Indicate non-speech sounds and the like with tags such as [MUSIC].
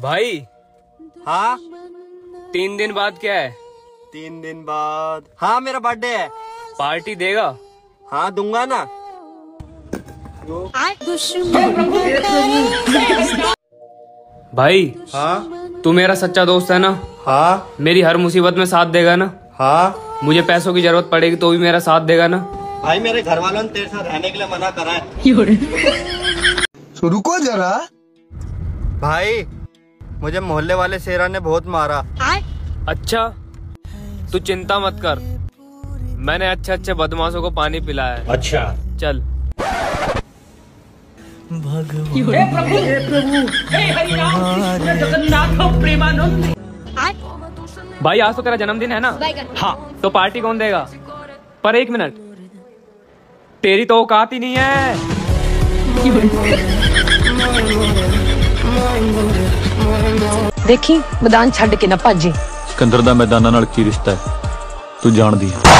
भाई? हाँ? तीन दिन बाद क्या है? तीन दिन बाद। हाँ मेरा बर्थडे है। पार्टी देगा? हाँ दूँगा ना। भाई हाँ? तू मेरा सच्चा दोस्त है ना? हाँ। मेरी हर मुसीबत में साथ देगा ना? हाँ। मुझे पैसों की ज़रूरत पड़ेगी तो भी मेरा साथ देगा ना? भाई मेरे घर वालों ने तेरे साथ रहने के लिए मना करा है। रुको जरा। भाई मुझे मोहल्ले वाले शेरा ने बहुत मारा। अच्छा तू चिंता मत कर। मैंने अच्छे अच्छे बदमाशों को पानी पिलाया है। अच्छा। चल। भाई आज तो तेरा जन्मदिन है ना? हाँ। तो पार्टी कौन देगा? पर एक मिनट। तेरी तो औकात ही नहीं है। [LAUGHS] ਦੇਖੀ, ਮੈਦਾਨ ਛੱਡ ਕੇ ਨਾ ਭੱਜੀ ਸਿਕੰਦਰ ਦਾ ਮੈਦਾਨਾਂ ਨਾਲ ਕੀ ਰਿਸ਼ਤਾ ਹੈ? ਤੂੰ ਜਾਣਦੀ ਹੈ।